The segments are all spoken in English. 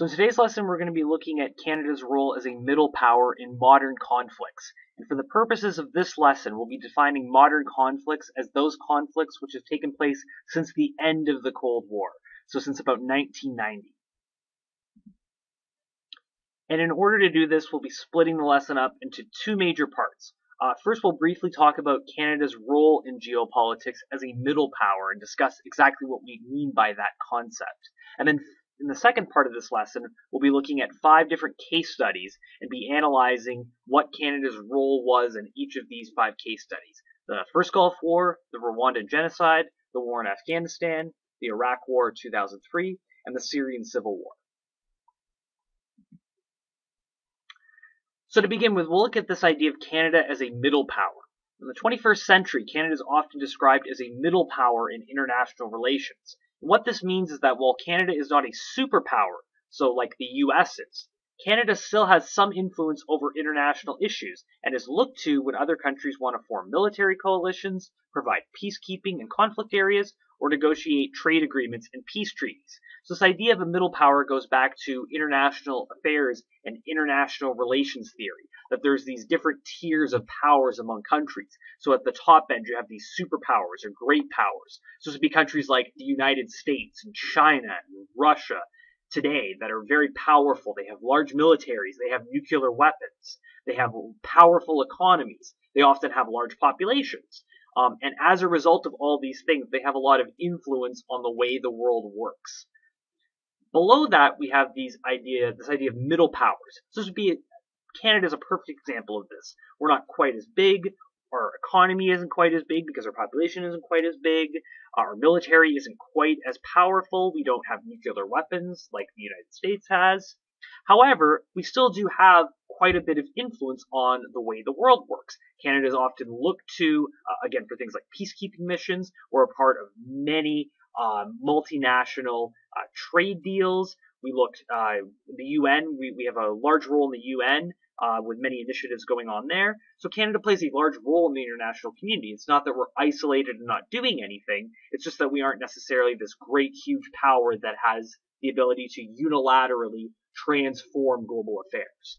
So in today's lesson, we're going to be looking at Canada's role as a middle power in modern conflicts. And for the purposes of this lesson, we'll be defining modern conflicts as those conflicts which have taken place since the end of the Cold War. So since about 1990. And in order to do this, we'll be splitting the lesson up into two major parts. Uh, first, we'll briefly talk about Canada's role in geopolitics as a middle power and discuss exactly what we mean by that concept. And then in the second part of this lesson, we'll be looking at five different case studies and be analyzing what Canada's role was in each of these five case studies. The first Gulf War, the Rwandan genocide, the war in Afghanistan, the Iraq War of 2003, and the Syrian Civil War. So to begin with, we'll look at this idea of Canada as a middle power. In the 21st century, Canada is often described as a middle power in international relations. What this means is that while Canada is not a superpower, so like the US is, Canada still has some influence over international issues and is looked to when other countries want to form military coalitions, provide peacekeeping in conflict areas, or negotiate trade agreements and peace treaties. So this idea of a middle power goes back to international affairs and international relations theory, that there's these different tiers of powers among countries. So at the top end, you have these superpowers or great powers. So this would be countries like the United States and China and Russia today that are very powerful. They have large militaries. They have nuclear weapons. They have powerful economies. They often have large populations. Um, and as a result of all these things, they have a lot of influence on the way the world works. Below that, we have these idea, this idea of middle powers. So this would be Canada is a perfect example of this. We're not quite as big. Our economy isn't quite as big because our population isn't quite as big. Our military isn't quite as powerful. We don't have nuclear weapons like the United States has. However, we still do have quite a bit of influence on the way the world works. Canada is often looked to, uh, again, for things like peacekeeping missions. We're a part of many uh, multinational uh, trade deals. We looked uh, the UN. We, we have a large role in the UN uh, with many initiatives going on there. So Canada plays a large role in the international community. It's not that we're isolated and not doing anything. It's just that we aren't necessarily this great, huge power that has the ability to unilaterally transform global affairs.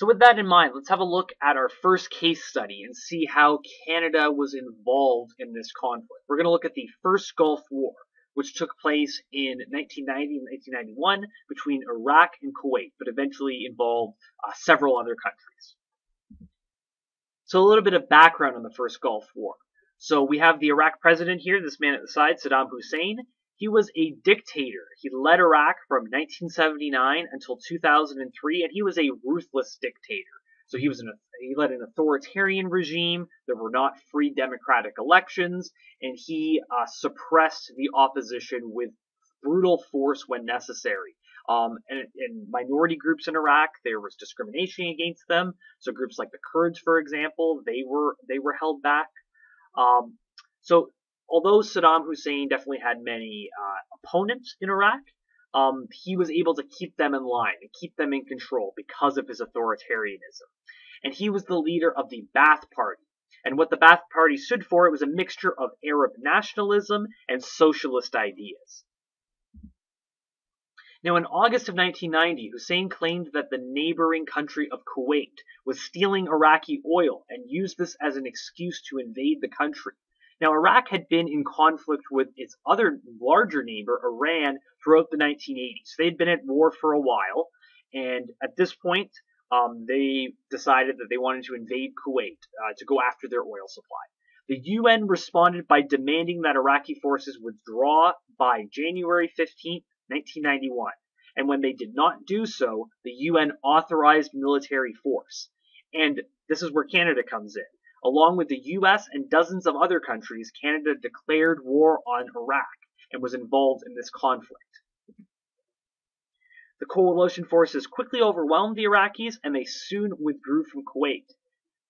So with that in mind, let's have a look at our first case study and see how Canada was involved in this conflict. We're going to look at the first Gulf War, which took place in 1990 and 1991 between Iraq and Kuwait, but eventually involved uh, several other countries. So a little bit of background on the first Gulf War. So we have the Iraq president here, this man at the side, Saddam Hussein. He was a dictator. He led Iraq from 1979 until 2003, and he was a ruthless dictator. So he was an, he led an authoritarian regime. There were not free democratic elections, and he uh, suppressed the opposition with brutal force when necessary. Um, and, and, minority groups in Iraq, there was discrimination against them. So groups like the Kurds, for example, they were they were held back. Um, so although Saddam Hussein definitely had many uh, opponents in Iraq, um, he was able to keep them in line and keep them in control because of his authoritarianism. And he was the leader of the Ba'ath Party. And what the Ba'ath Party stood for, it was a mixture of Arab nationalism and socialist ideas. Now, in August of 1990, Hussein claimed that the neighboring country of Kuwait was stealing Iraqi oil and used this as an excuse to invade the country. Now, Iraq had been in conflict with its other larger neighbor, Iran, throughout the 1980s. They had been at war for a while, and at this point, um, they decided that they wanted to invade Kuwait uh, to go after their oil supply. The UN responded by demanding that Iraqi forces withdraw by January 15, 1991. And when they did not do so, the UN authorized military force. And this is where Canada comes in. Along with the US and dozens of other countries, Canada declared war on Iraq and was involved in this conflict. The coalition forces quickly overwhelmed the Iraqis and they soon withdrew from Kuwait.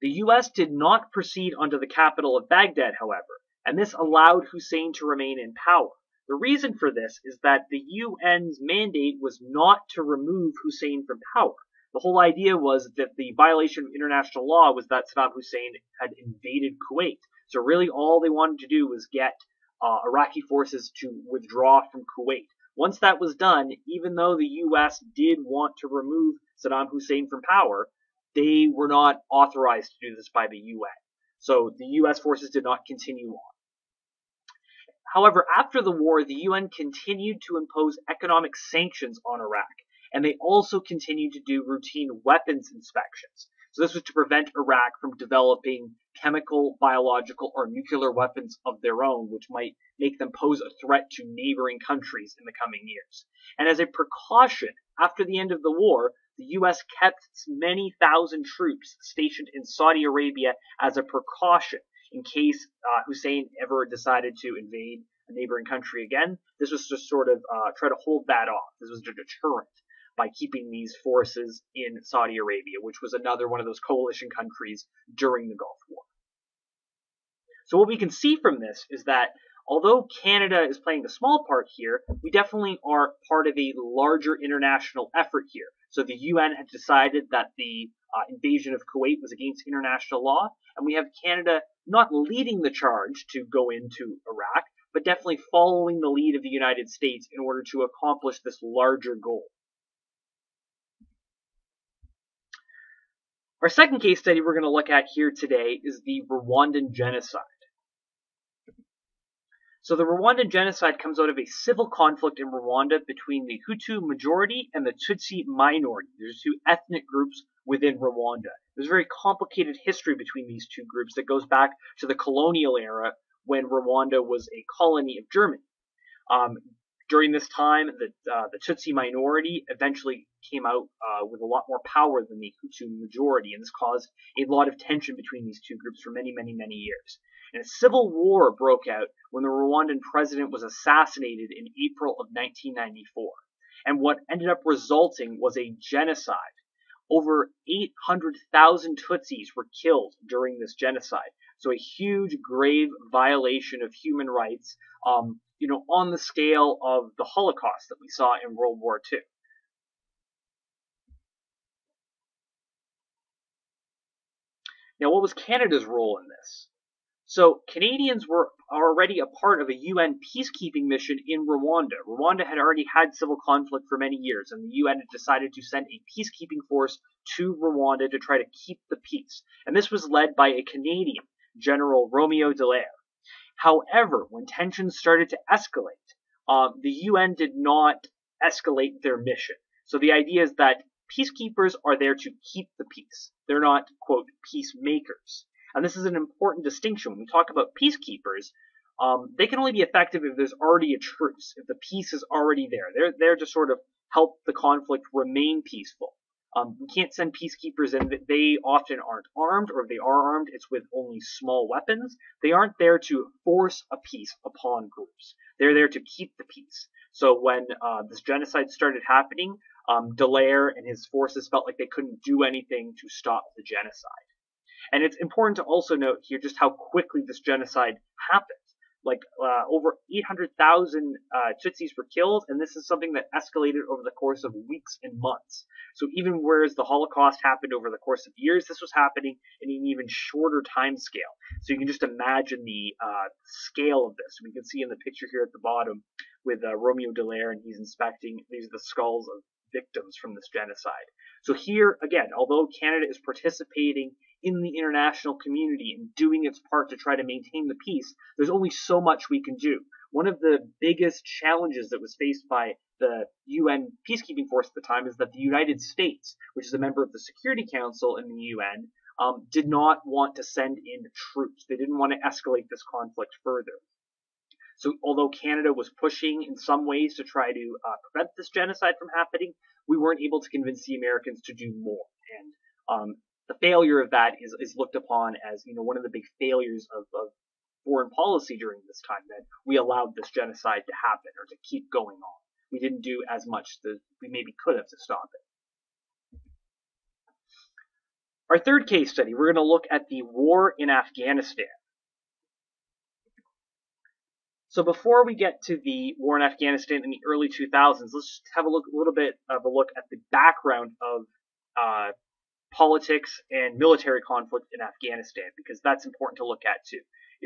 The US did not proceed onto the capital of Baghdad, however, and this allowed Hussein to remain in power. The reason for this is that the UN's mandate was not to remove Hussein from power. The whole idea was that the violation of international law was that Saddam Hussein had invaded Kuwait. So really all they wanted to do was get uh, Iraqi forces to withdraw from Kuwait. Once that was done, even though the U.S. did want to remove Saddam Hussein from power, they were not authorized to do this by the UN. So the U.S. forces did not continue on. However, after the war, the UN continued to impose economic sanctions on Iraq, and they also continued to do routine weapons inspections. So this was to prevent Iraq from developing chemical, biological, or nuclear weapons of their own, which might make them pose a threat to neighboring countries in the coming years. And as a precaution, after the end of the war, the U.S. kept many thousand troops stationed in Saudi Arabia as a precaution in case uh, Hussein ever decided to invade a neighboring country again. This was to sort of uh, try to hold that off. This was a deterrent by keeping these forces in Saudi Arabia, which was another one of those coalition countries during the Gulf War. So what we can see from this is that although Canada is playing a small part here, we definitely are part of a larger international effort here. So the UN had decided that the uh, invasion of Kuwait was against international law, and we have Canada not leading the charge to go into Iraq, but definitely following the lead of the United States in order to accomplish this larger goal. Our second case study we're going to look at here today is the Rwandan genocide. So the Rwandan genocide comes out of a civil conflict in Rwanda between the Hutu majority and the Tutsi minority. There's two ethnic groups within Rwanda. There's a very complicated history between these two groups that goes back to the colonial era when Rwanda was a colony of Germany. Um, during this time, the, uh, the Tutsi minority eventually came out uh, with a lot more power than the Hutu majority, and this caused a lot of tension between these two groups for many, many, many years. And a civil war broke out when the Rwandan president was assassinated in April of 1994. And what ended up resulting was a genocide. Over 800,000 Tutsis were killed during this genocide. So a huge, grave violation of human rights um, you know, on the scale of the Holocaust that we saw in World War II. Now, what was Canada's role in this? So, Canadians were already a part of a UN peacekeeping mission in Rwanda. Rwanda had already had civil conflict for many years, and the UN had decided to send a peacekeeping force to Rwanda to try to keep the peace. And this was led by a Canadian, General Romeo Dallaire. However, when tensions started to escalate, uh, the UN did not escalate their mission. So the idea is that peacekeepers are there to keep the peace. They're not, quote, peacemakers. And this is an important distinction. When we talk about peacekeepers, um, they can only be effective if there's already a truce, if the peace is already there. They're there to sort of help the conflict remain peaceful. Um, we can't send peacekeepers in. They often aren't armed, or if they are armed, it's with only small weapons. They aren't there to force a peace upon groups. They're there to keep the peace. So when uh, this genocide started happening, um, Dallaire and his forces felt like they couldn't do anything to stop the genocide. And it's important to also note here just how quickly this genocide happened like uh, over 800,000 uh, Tutsis were killed, and this is something that escalated over the course of weeks and months. So even whereas the Holocaust happened over the course of years, this was happening in an even shorter time scale. So you can just imagine the uh, scale of this. We can see in the picture here at the bottom with uh, Romeo Dallaire, and he's inspecting these are the skulls of victims from this genocide. So here again, although Canada is participating in the international community and doing its part to try to maintain the peace, there's only so much we can do. One of the biggest challenges that was faced by the UN peacekeeping force at the time is that the United States, which is a member of the Security Council in the UN, um, did not want to send in troops. They didn't want to escalate this conflict further. So, although Canada was pushing in some ways to try to uh, prevent this genocide from happening, we weren't able to convince the Americans to do more. And um, the failure of that is, is looked upon as you know one of the big failures of, of foreign policy during this time that we allowed this genocide to happen or to keep going on. We didn't do as much as we maybe could have to stop it. Our third case study, we're going to look at the war in Afghanistan. So before we get to the war in Afghanistan in the early 2000s, let's just have a look, a little bit of a look at the background of uh, politics and military conflict in Afghanistan because that's important to look at too.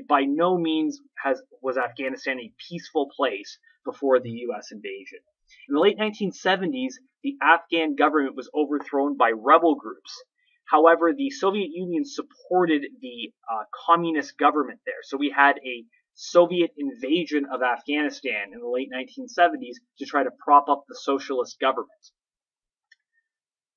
by no means has was Afghanistan a peaceful place before the U.S. invasion. In the late 1970s, the Afghan government was overthrown by rebel groups. However, the Soviet Union supported the uh, communist government there. So we had a Soviet invasion of Afghanistan in the late 1970s to try to prop up the socialist government.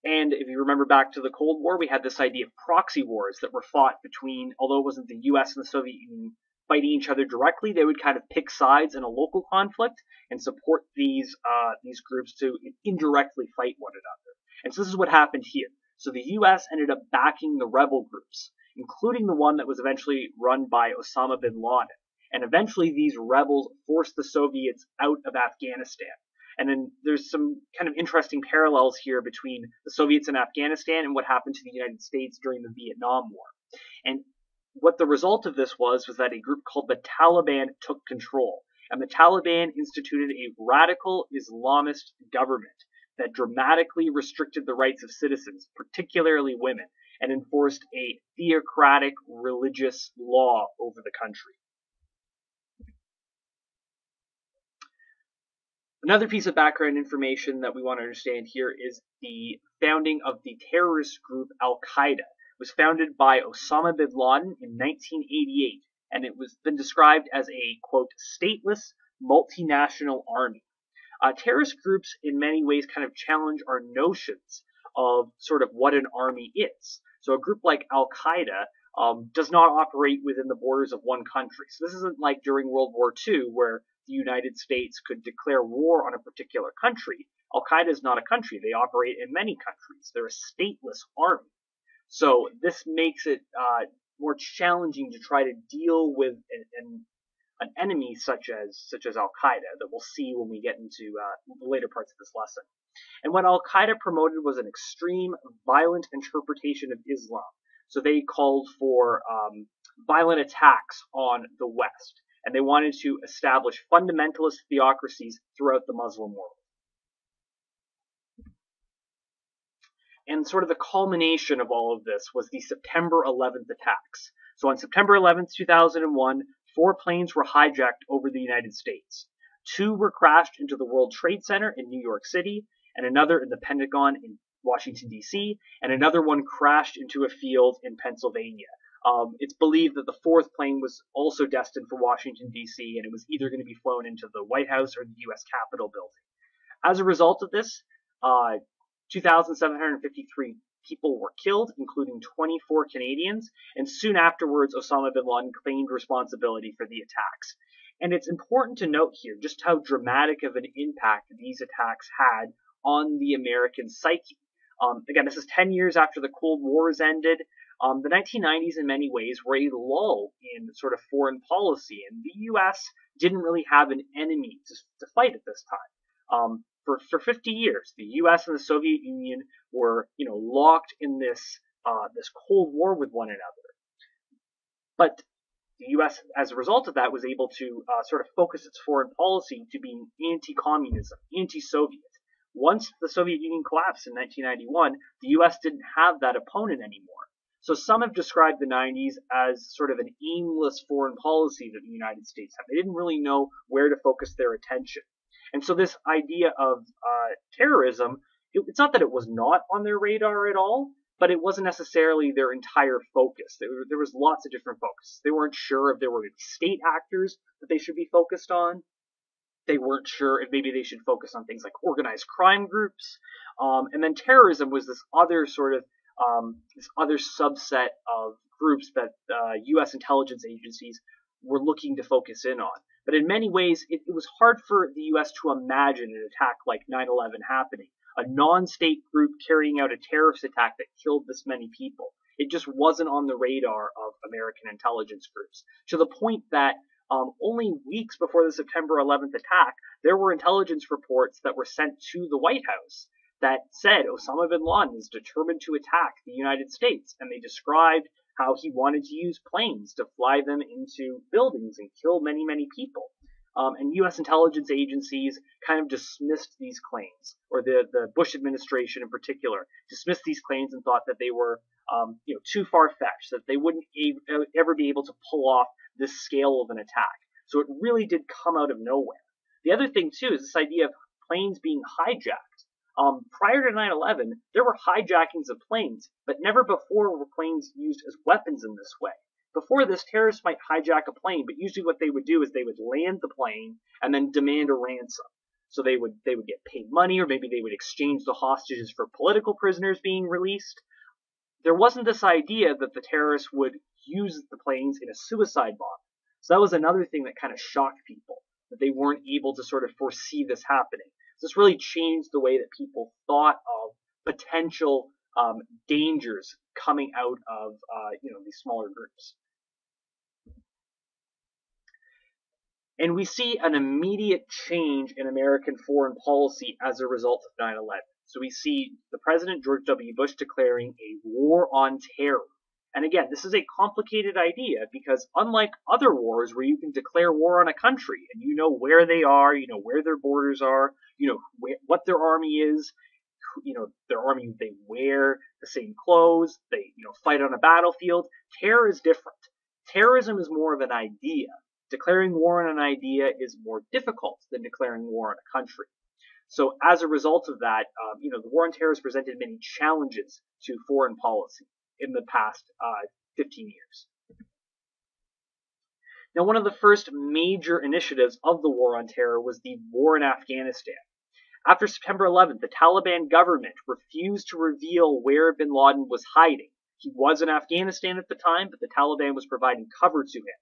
And if you remember back to the Cold War, we had this idea of proxy wars that were fought between, although it wasn't the US and the Soviet Union fighting each other directly, they would kind of pick sides in a local conflict and support these uh, these groups to indirectly fight one another. And so this is what happened here. So the U.S. ended up backing the rebel groups, including the one that was eventually run by Osama bin Laden. And eventually these rebels forced the Soviets out of Afghanistan. And then there's some kind of interesting parallels here between the Soviets in Afghanistan and what happened to the United States during the Vietnam War. And what the result of this was was that a group called the Taliban took control. And the Taliban instituted a radical Islamist government that dramatically restricted the rights of citizens, particularly women, and enforced a theocratic religious law over the country. Another piece of background information that we want to understand here is the founding of the terrorist group Al Qaeda It was founded by Osama bin Laden in 1988, and it was been described as a quote stateless multinational army. Uh, terrorist groups, in many ways, kind of challenge our notions of sort of what an army is. So a group like Al Qaeda um, does not operate within the borders of one country. So this isn't like during World War II, where the United States could declare war on a particular country. Al Qaeda is not a country; they operate in many countries. They're a stateless army. So this makes it uh, more challenging to try to deal with an, an, an, enemy such as such as Al Qaeda that we'll see when we get into uh, the later parts of this lesson. And what Al Qaeda promoted was an extreme, violent interpretation of Islam. So they called for um, violent attacks on the West, and they wanted to establish fundamentalist theocracies throughout the Muslim world. And sort of the culmination of all of this was the September 11th attacks. So on September 11th, 2001, four planes were hijacked over the United States. Two were crashed into the World Trade Center in New York City, and another in the Pentagon in Washington, D.C., and another one crashed into a field in Pennsylvania. Um, it's believed that the fourth plane was also destined for Washington, D.C., and it was either going to be flown into the White House or the U.S. Capitol building. As a result of this, uh, 2,753 people were killed, including 24 Canadians, and soon afterwards, Osama bin Laden claimed responsibility for the attacks. And it's important to note here just how dramatic of an impact these attacks had on the American psyche. Um, again, this is 10 years after the Cold War has ended. Um, the 1990s, in many ways, were a lull in sort of foreign policy, and the U.S. didn't really have an enemy to, to fight at this time. Um, for, for 50 years, the U.S. and the Soviet Union were, you know, locked in this uh, this Cold War with one another. But the U.S., as a result of that, was able to uh, sort of focus its foreign policy to being anti-communism, anti-Soviet. Once the Soviet Union collapsed in 1991, the U.S. didn't have that opponent anymore. So some have described the 90s as sort of an aimless foreign policy that the United States had. They didn't really know where to focus their attention. And so this idea of uh, terrorism, it, it's not that it was not on their radar at all, but it wasn't necessarily their entire focus. There, there was lots of different focuses. They weren't sure if there were state actors that they should be focused on. They weren't sure if maybe they should focus on things like organized crime groups. Um, and then terrorism was this other sort of um, this other subset of groups that uh, U.S. intelligence agencies were looking to focus in on. But in many ways, it, it was hard for the U.S. to imagine an attack like 9 11 happening, a non state group carrying out a terrorist attack that killed this many people. It just wasn't on the radar of American intelligence groups, to the point that um, only weeks before the September 11th attack, there were intelligence reports that were sent to the White House that said Osama bin Laden is determined to attack the United States, and they described how he wanted to use planes to fly them into buildings and kill many, many people. Um, and U.S. intelligence agencies kind of dismissed these claims, or the, the Bush administration in particular dismissed these claims and thought that they were, um, you know, too far fetched, that they wouldn't a- ever be able to pull off this scale of an attack. So it really did come out of nowhere. The other thing too is this idea of planes being hijacked. Um, prior to 9/11, there were hijackings of planes, but never before were planes used as weapons in this way. Before this, terrorists might hijack a plane, but usually what they would do is they would land the plane and then demand a ransom. So they would they would get paid money, or maybe they would exchange the hostages for political prisoners being released. There wasn't this idea that the terrorists would use the planes in a suicide bomb. So that was another thing that kind of shocked people that they weren't able to sort of foresee this happening. This really changed the way that people thought of potential um, dangers coming out of uh, you know these smaller groups. And we see an immediate change in American foreign policy as a result of 9 11. So we see the President George W. Bush declaring a war on terror. And again, this is a complicated idea because unlike other wars where you can declare war on a country and you know where they are, you know where their borders are, you know where, what their army is, you know their army they wear the same clothes, they you know fight on a battlefield. Terror is different. Terrorism is more of an idea. Declaring war on an idea is more difficult than declaring war on a country. So as a result of that, um, you know, the war on terror has presented many challenges to foreign policy in the past uh, 15 years. Now, one of the first major initiatives of the war on terror was the war in Afghanistan. After September 11th, the Taliban government refused to reveal where bin Laden was hiding. He was in Afghanistan at the time, but the Taliban was providing cover to him.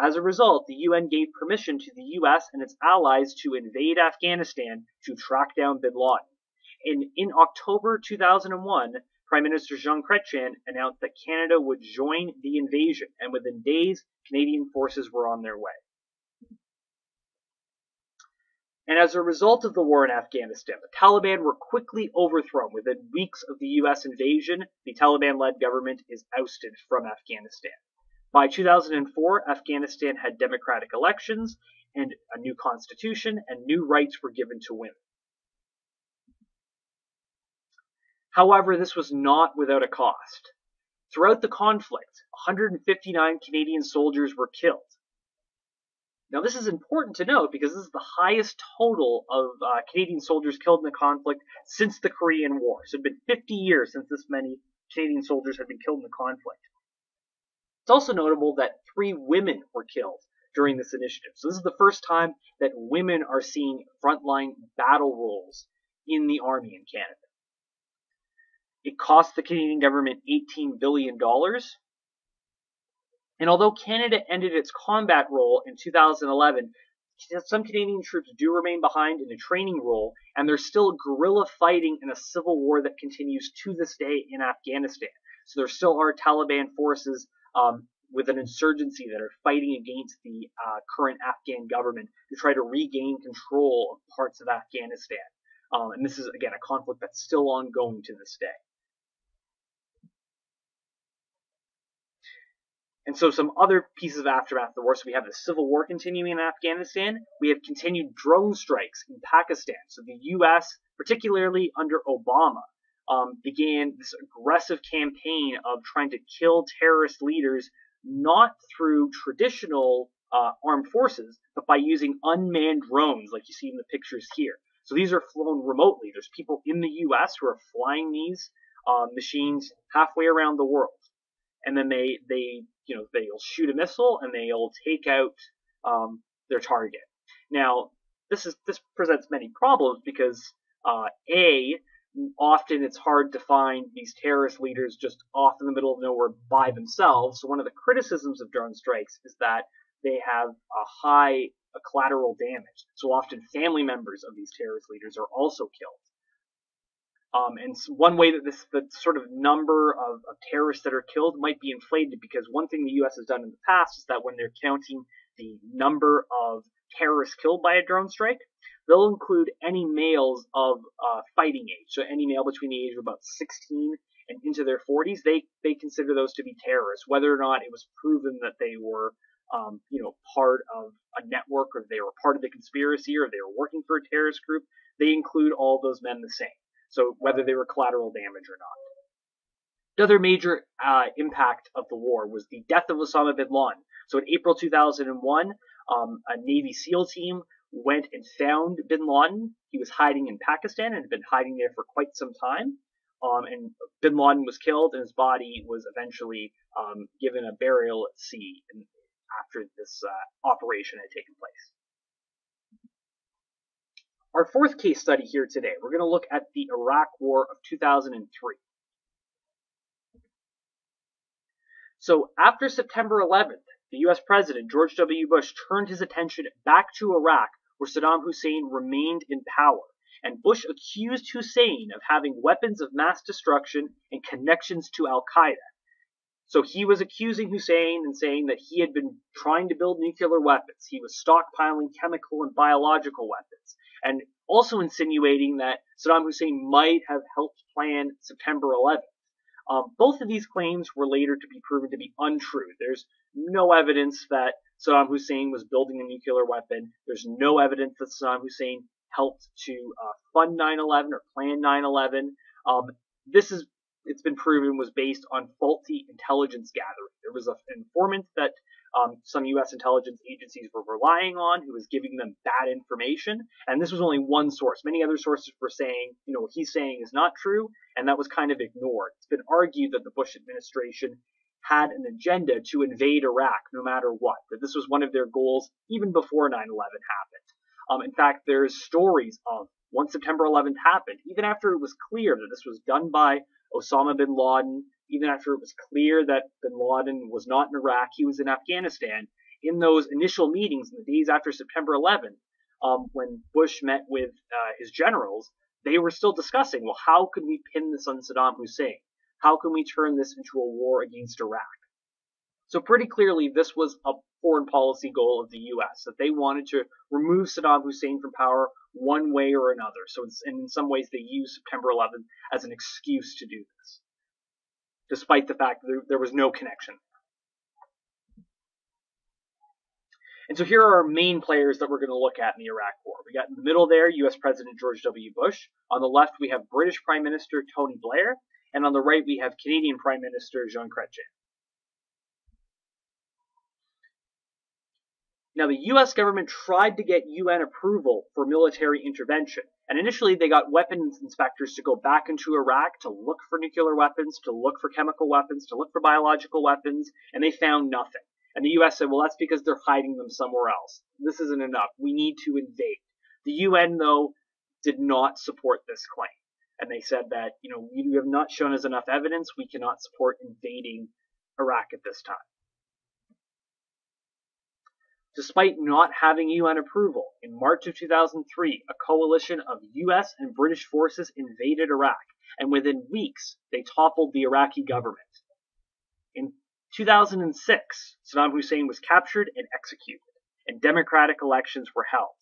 As a result, the UN gave permission to the US and its allies to invade Afghanistan to track down bin Laden. In, in October 2001, Prime Minister Jean Chrétien announced that Canada would join the invasion, and within days, Canadian forces were on their way. And as a result of the war in Afghanistan, the Taliban were quickly overthrown. Within weeks of the US invasion, the Taliban led government is ousted from Afghanistan. By 2004, Afghanistan had democratic elections and a new constitution, and new rights were given to women. However, this was not without a cost. Throughout the conflict, 159 Canadian soldiers were killed. Now, this is important to note because this is the highest total of uh, Canadian soldiers killed in the conflict since the Korean War. So it had been 50 years since this many Canadian soldiers had been killed in the conflict. It's also notable that three women were killed during this initiative. So this is the first time that women are seeing frontline battle roles in the army in Canada. It cost the Canadian government $18 billion. And although Canada ended its combat role in 2011, some Canadian troops do remain behind in a training role, and there's still guerrilla fighting in a civil war that continues to this day in Afghanistan. So there still are Taliban forces um, with an insurgency that are fighting against the uh, current Afghan government to try to regain control of parts of Afghanistan. Um, and this is, again, a conflict that's still ongoing to this day. And so some other pieces of aftermath of the war. So we have the civil war continuing in Afghanistan. We have continued drone strikes in Pakistan. So the U.S., particularly under Obama, um, began this aggressive campaign of trying to kill terrorist leaders, not through traditional uh, armed forces, but by using unmanned drones, like you see in the pictures here. So these are flown remotely. There's people in the U.S. who are flying these uh, machines halfway around the world, and then they they you know they'll shoot a missile and they'll take out um, their target. Now this is this presents many problems because uh, a often it's hard to find these terrorist leaders just off in the middle of nowhere by themselves. So one of the criticisms of drone strikes is that they have a high a collateral damage. So often family members of these terrorist leaders are also killed. Um, and one way that this the sort of number of, of terrorists that are killed might be inflated because one thing the U.S. has done in the past is that when they're counting the number of terrorists killed by a drone strike, they'll include any males of uh, fighting age, so any male between the age of about 16 and into their 40s, they they consider those to be terrorists, whether or not it was proven that they were um, you know, part of a network or they were part of the conspiracy or they were working for a terrorist group, they include all those men the same. So whether they were collateral damage or not. Another major uh, impact of the war was the death of Osama bin Laden. So in April 2001, um, a Navy SEAL team went and found bin Laden. He was hiding in Pakistan and had been hiding there for quite some time. Um, and bin Laden was killed, and his body was eventually um, given a burial at sea after this uh, operation had taken place. Our fourth case study here today, we're going to look at the Iraq War of 2003. So after September 11th, the US President George W. Bush turned his attention back to Iraq where Saddam Hussein remained in power. And Bush accused Hussein of having weapons of mass destruction and connections to Al Qaeda. So he was accusing Hussein and saying that he had been trying to build nuclear weapons. He was stockpiling chemical and biological weapons. And also insinuating that Saddam Hussein might have helped plan September 11th. Um, both of these claims were later to be proven to be untrue. There's no evidence that Saddam Hussein was building a nuclear weapon. There's no evidence that Saddam Hussein helped to uh, fund 9/11 or plan 9/11. Um, this is it's been proven was based on faulty intelligence gathering. There was an informant that um, some U.S. intelligence agencies were relying on who was giving them bad information, and this was only one source. Many other sources were saying, you know, what he's saying is not true, and that was kind of ignored. It's been argued that the Bush administration had an agenda to invade Iraq no matter what, that this was one of their goals even before 9-11 happened. Um, in fact, there's stories of once September 11th happened, even after it was clear that this was done by Osama bin Laden, even after it was clear that bin Laden was not in Iraq, he was in Afghanistan. In those initial meetings, in the days after September 11th, um, when Bush met with uh, his generals, they were still discussing, well, how could we pin this on Saddam Hussein? How can we turn this into a war against Iraq? So pretty clearly, this was a foreign policy goal of the U.S. that they wanted to remove Saddam Hussein from power one way or another. So in some ways, they used September 11th as an excuse to do this, despite the fact that there, was no connection. And so here are our main players that we're going to look at in the Iraq War. We got in the middle there U.S. President George W. Bush. On the left, we have British Prime Minister Tony Blair. And on the right, we have Canadian Prime Minister Jean Chrétien. Now, the U.S. government tried to get UN approval for military intervention, and initially they got weapons inspectors to go back into Iraq to look for nuclear weapons, to look for chemical weapons, to look for biological weapons, and they found nothing. And the U.S. said, well, that's because they're hiding them somewhere else. This isn't enough. We need to invade. The UN, though, did not support this claim. And they said that, you know, you have not shown us enough evidence. We cannot support invading Iraq at this time. Despite not having UN approval, in March of 2003, a coalition of US and British forces invaded Iraq, and within weeks, they toppled the Iraqi government. In 2006, Saddam Hussein was captured and executed, and democratic elections were held.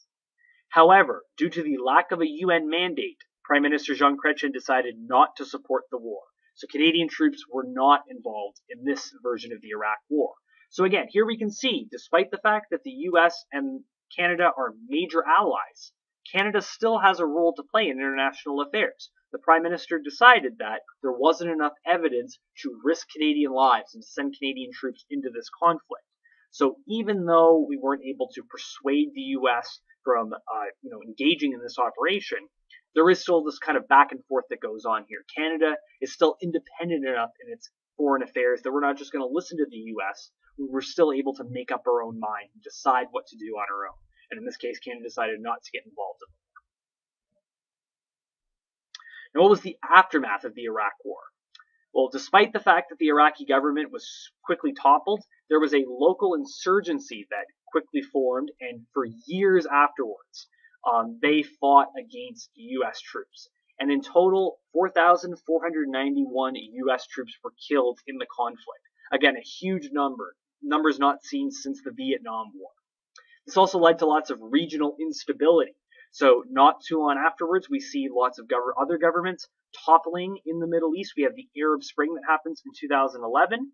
However, due to the lack of a UN mandate, Prime Minister Jean Chrétien decided not to support the war. So Canadian troops were not involved in this version of the Iraq War. So again, here we can see, despite the fact that the US and Canada are major allies, Canada still has a role to play in international affairs. The Prime Minister decided that there wasn't enough evidence to risk Canadian lives and send Canadian troops into this conflict. So even though we weren't able to persuade the U.S. from, uh, you know, engaging in this operation, there is still this kind of back and forth that goes on here. Canada is still independent enough in its foreign affairs that we're not just going to listen to the U.S we were still able to make up our own mind and decide what to do on our own. And in this case, Canada decided not to get involved in the war. Now, what was the aftermath of the Iraq War? Well, despite the fact that the Iraqi government was quickly toppled, there was a local insurgency that quickly formed, and for years afterwards, um, they fought against U.S. troops. And in total, 4,491 U.S. troops were killed in the conflict. Again, a huge number numbers not seen since the Vietnam War. This also led to lots of regional instability. So not too long afterwards, we see lots of gov- other governments toppling in the Middle East. We have the Arab Spring that happens in 2011.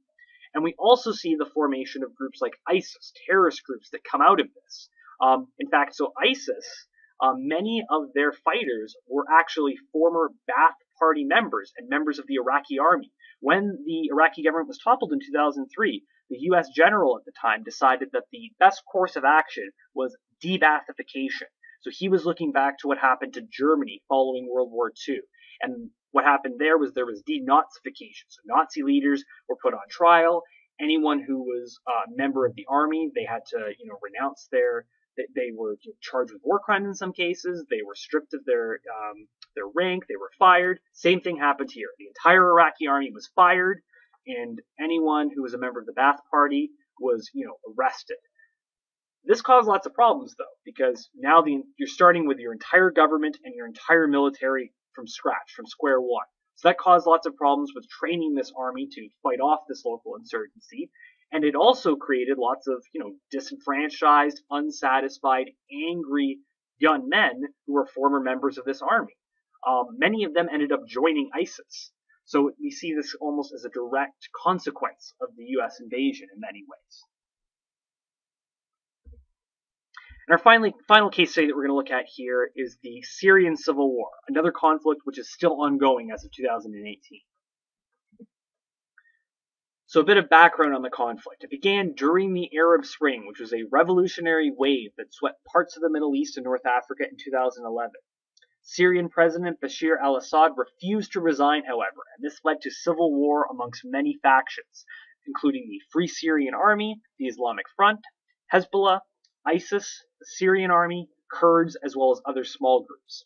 And we also see the formation of groups like ISIS, terrorist groups that come out of this. Um, in fact, so ISIS, um, many of their fighters were actually former Ba'ath Party members and members of the Iraqi army. When the Iraqi government was toppled in 2003, the U.S. general at the time decided that the best course of action was de-Baathification. So he was looking back to what happened to Germany following World War II. And what happened there was there was denazification. So Nazi leaders were put on trial. Anyone who was a member of the army, they had to, you know, renounce their, they were charged with war crimes in some cases. They were stripped of their, um, their rank. They were fired. Same thing happened here. The entire Iraqi army was fired and anyone who was a member of the Ba'ath Party was, you know, arrested. This caused lots of problems though, because now the, you're starting with your entire government and your entire military from scratch, from square one. So that caused lots of problems with training this army to fight off this local insurgency. And it also created lots of, you know, disenfranchised, unsatisfied, angry young men who were former members of this army. Um, many of them ended up joining ISIS. So we see this almost as a direct consequence of the US invasion in many ways. And our finally, final case study that we're going to look at here is the Syrian Civil War, another conflict which is still ongoing as of 2018. So a bit of background on the conflict. It began during the Arab Spring, which was a revolutionary wave that swept parts of the Middle East and North Africa in 2011. Syrian President Bashir al-Assad refused to resign, however, and this led to civil war amongst many factions, including the Free Syrian Army, the Islamic Front, Hezbollah, ISIS, the Syrian army, Kurds, as well as other small groups.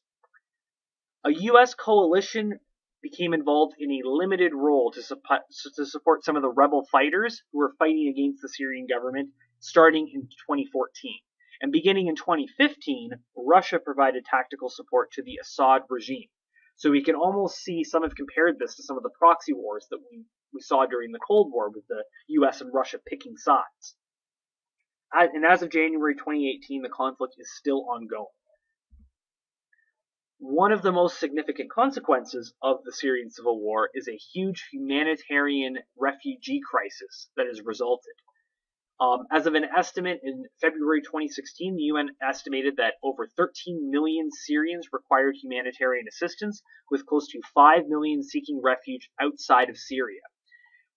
A U.S. coalition became involved in a limited role to, to support some of the rebel fighters who were fighting against the Syrian government starting in 2014. And beginning in 2015, Russia provided tactical support to the Assad regime. So we can almost see some have compared this to some of the proxy wars that we, we saw during the Cold War with the US and Russia picking sides and as of January 2018, the conflict is still ongoing. One of the most significant consequences of the Syrian civil war is a huge humanitarian refugee crisis that has resulted. Um, as of an estimate in February 2016, the UN estimated that over 13 million Syrians required humanitarian assistance, with close to 5 million seeking refuge outside of Syria.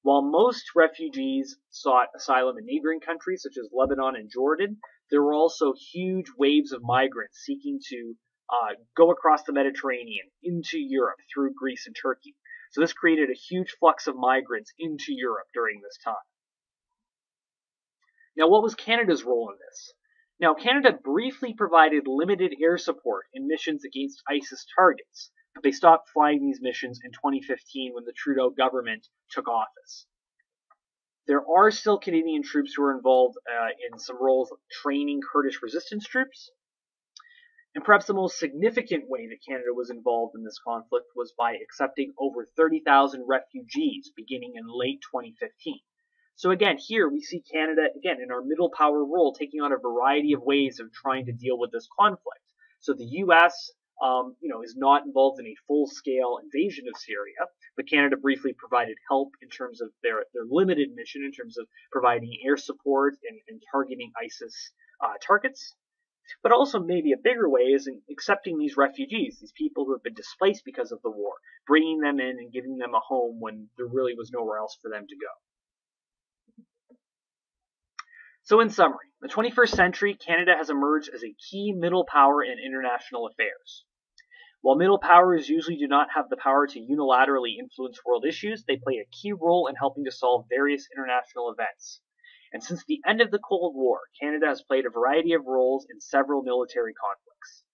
While most refugees sought asylum in neighboring countries such as Lebanon and Jordan, there were also huge waves of migrants seeking to uh, go across the Mediterranean into Europe through Greece and Turkey. So this created a huge flux of migrants into Europe during this time. Now, what was Canada's role in this? Now, Canada briefly provided limited air support in missions against ISIS targets, but they stopped flying these missions in 2015 when the Trudeau government took office. There are still Canadian troops who are involved uh, in some roles of training Kurdish resistance troops. And perhaps the most significant way that Canada was involved in this conflict was by accepting over 30,000 refugees beginning in late 2015. So again, here we see Canada, again, in our middle power role, taking on a variety of ways of trying to deal with this conflict. So the U.S um, you know, is not involved in a full-scale invasion of Syria, but Canada briefly provided help in terms of their, their limited mission, in terms of providing air support and, and targeting ISIS uh, targets. But also maybe a bigger way is in accepting these refugees, these people who have been displaced because of the war, bringing them in and giving them a home when there really was nowhere else for them to go. So in summary, the 21st century, Canada has emerged as a key middle power in international affairs. While middle powers usually do not have the power to unilaterally influence world issues, they play a key role in helping to solve various international events. And since the end of the Cold War, Canada has played a variety of roles in several military conflicts.